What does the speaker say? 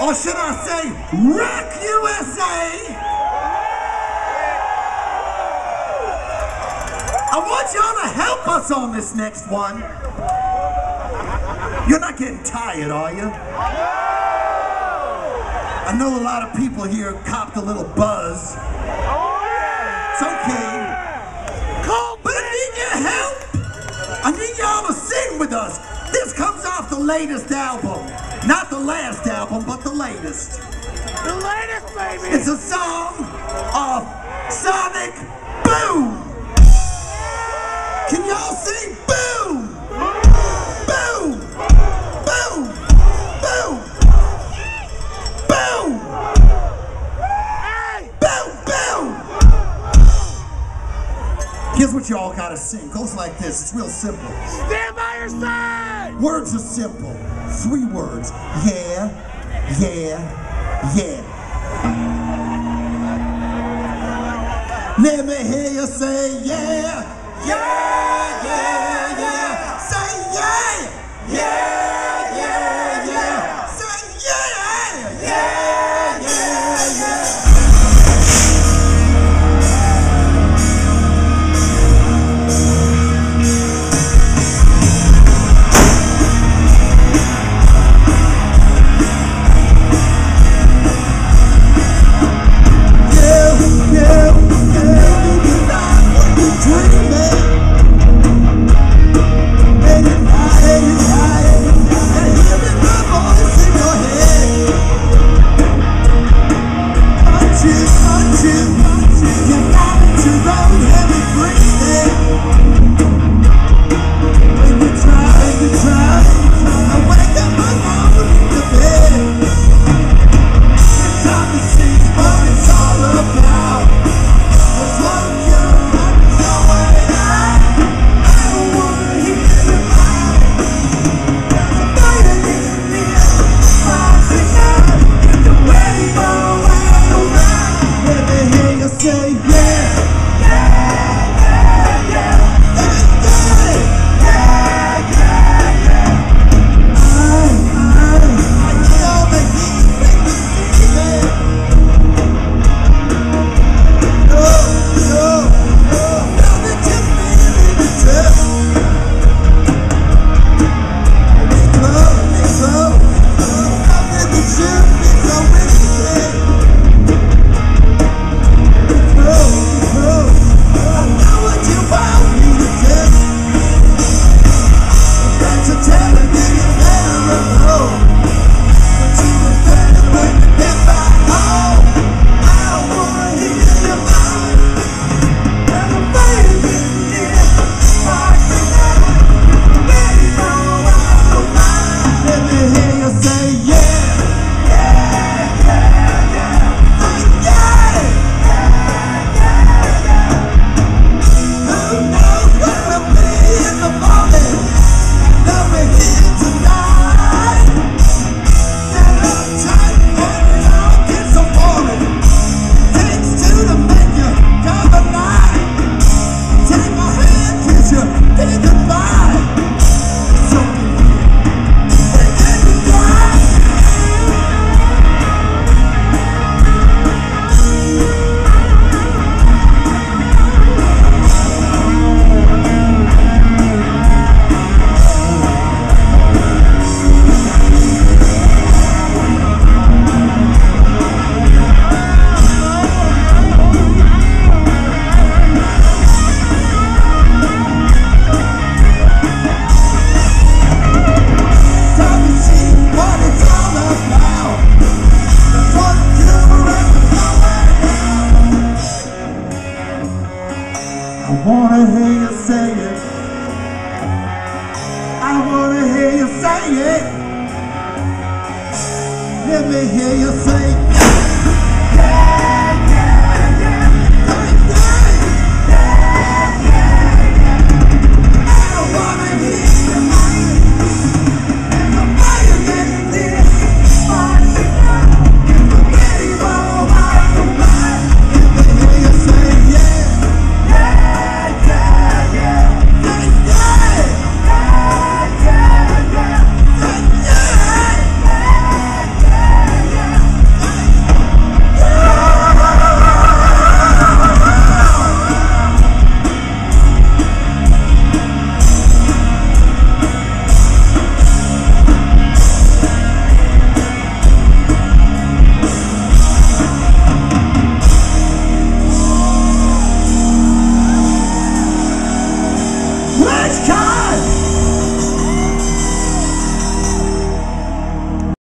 Or should I say, Rock USA? I want y'all to help us on this next one. You're not getting tired, are you? I know a lot of people here copped a little buzz. It's okay. Call, But I need your help. I need y'all to sing with us. This comes off the latest album. Not the last album, but the latest. The latest, baby! It's a song of Sonic Boom. Can y'all sing Boom? Boom! Boom! Boom! Boom! Hey! Boom! Boom! Here's what y'all gotta sing. Goes like this. It's real simple. Stand by your side! Words are simple. Three words. Yeah, yeah, yeah. Let me hear you say yeah, yeah, yeah, yeah. I wanna hear you say it. I wanna hear you say it. Let me hear you say